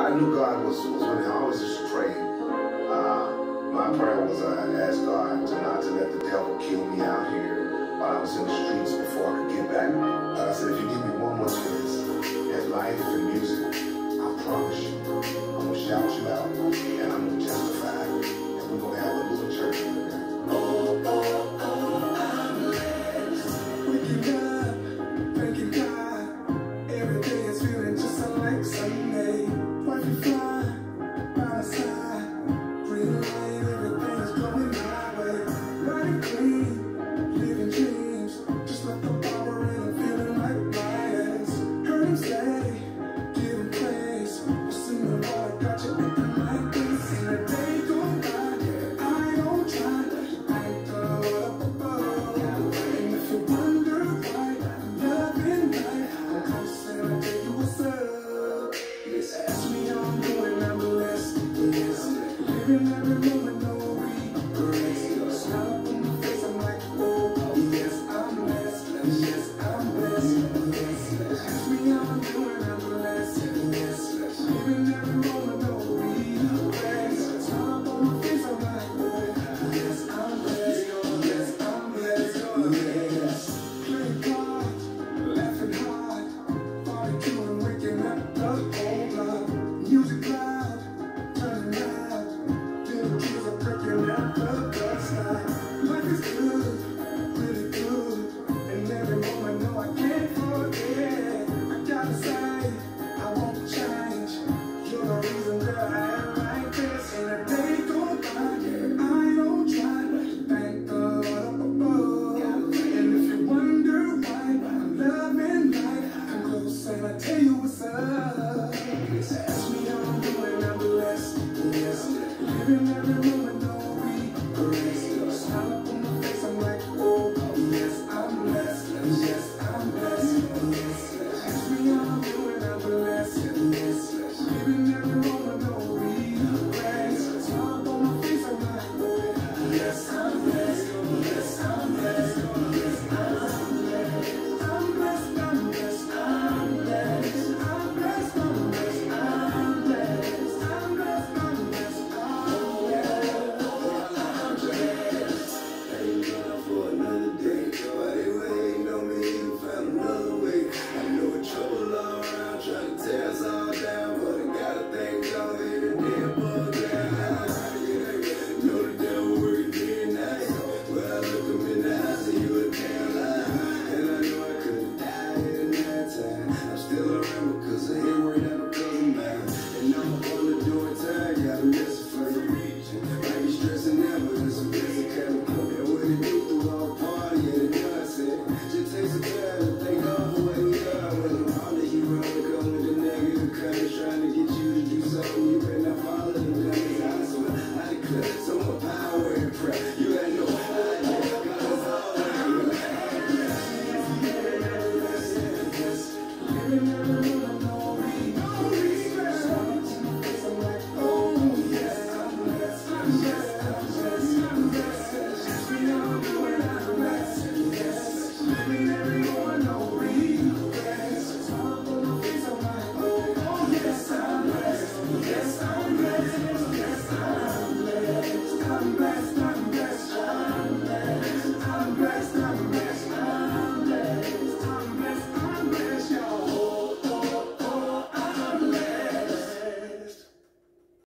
I knew God was, was with me. I always just prayed. Uh, my prayer was uh, I asked God to not to let the devil kill me out here while I was in the streets before I could get back. Uh, I said, if you give me one more chance at life and music, I promise you, I'm going to shout you out and I'm going to testify and we're going to have a little church in there. Waking up, thanking God. Every day is feeling understand everyone know